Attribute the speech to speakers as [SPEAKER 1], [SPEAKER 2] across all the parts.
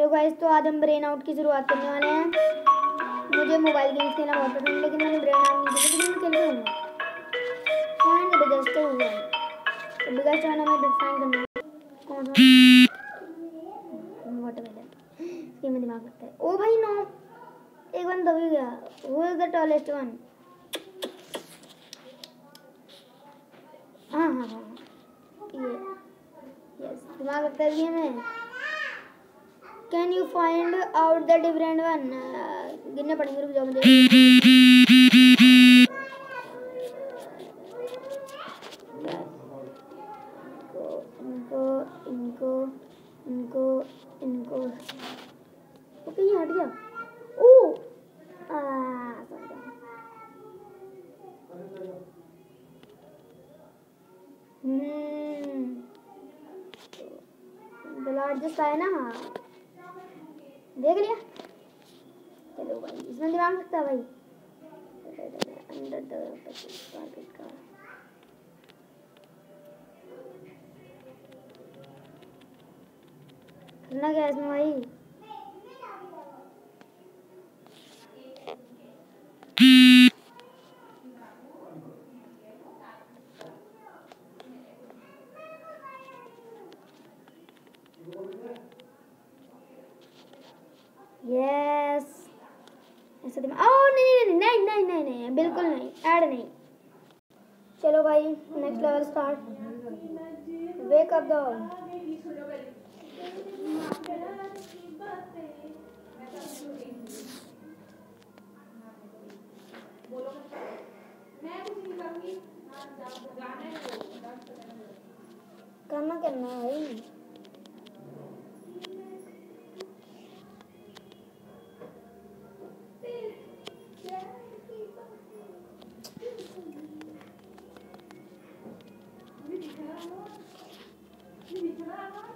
[SPEAKER 1] Hello guys तो आज हम ब्रेन आउट की शुरुआत करने वाले हैं। मुझे मोबाइल गेम्स खेलना बहुत पसंद है, लेकिन मैंने ब्रेन आउट नहीं खेला, लेकिन मैं खेल ज़बरदस्त हुआ है तो मैं बिग फाइन करना है। कौन ये दिमाग लगता है। ओ भाई नो एक गया। इज़ द टॉलेस्ट वन हाँ हाँ हाँ ये यस दिमाग लगता है में can you find out the different one गिनने पड़ेंगे रुक जाओ मुझे इनको इनको हम्म ना हाँ देख लिया? चलो भाई, इसमें दिमाग लगता है भाई। अंडर टारगेट का। करना क्या इसमें भाई? यस ऐसा दिमाग ओ नहीं नहीं नहीं नहीं नहीं नहीं नहीं बिल्कुल नहीं, ऐड नहीं। चलो भाई next level start wake up the करना करना भाई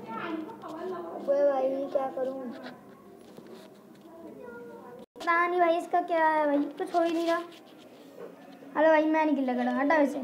[SPEAKER 1] अबे भाई क्या करूँ? पता नहीं भाई इसका क्या है भाई, कुछ हो ही नहीं रहा। अरे भाई, मैं नहीं गिल्ला करा हटा वैसे